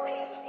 me.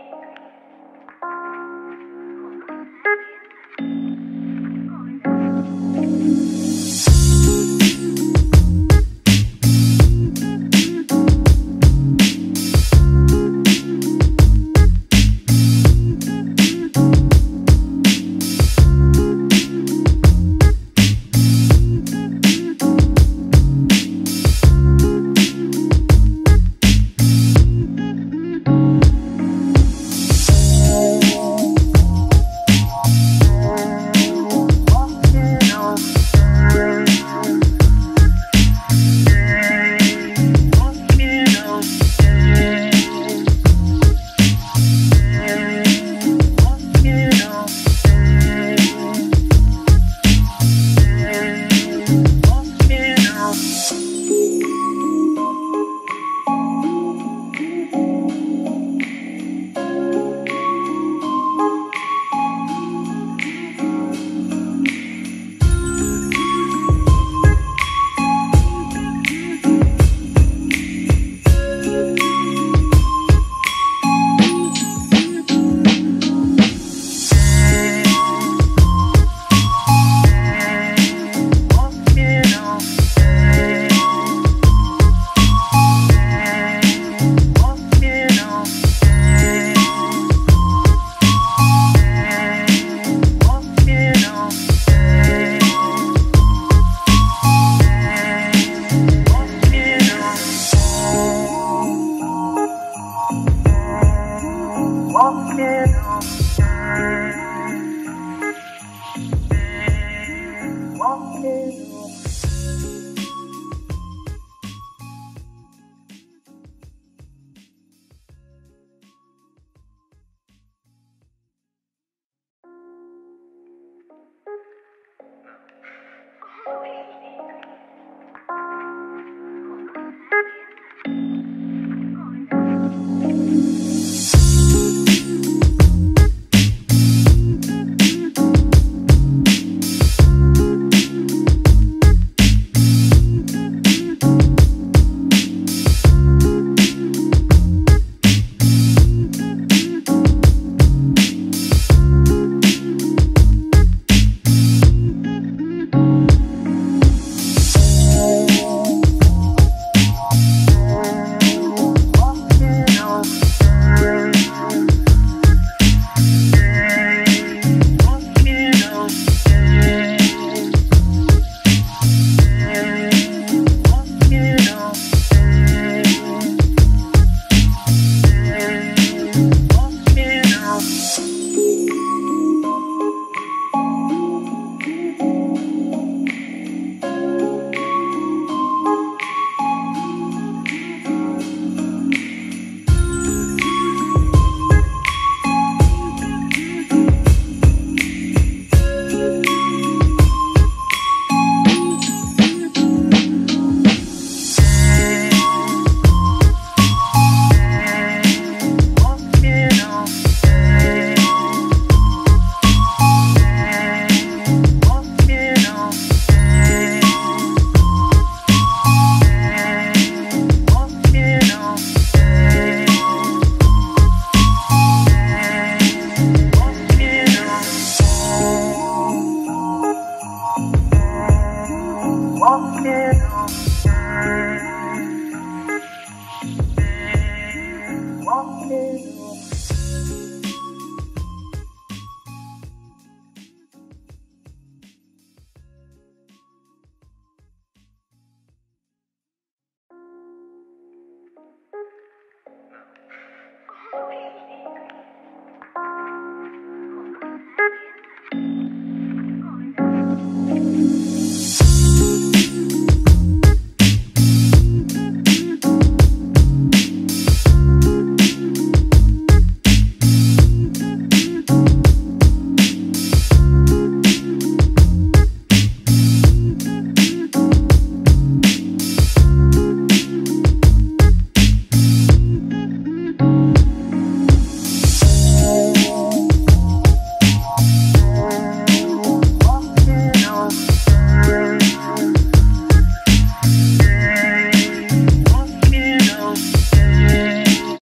Hallelujah. walking.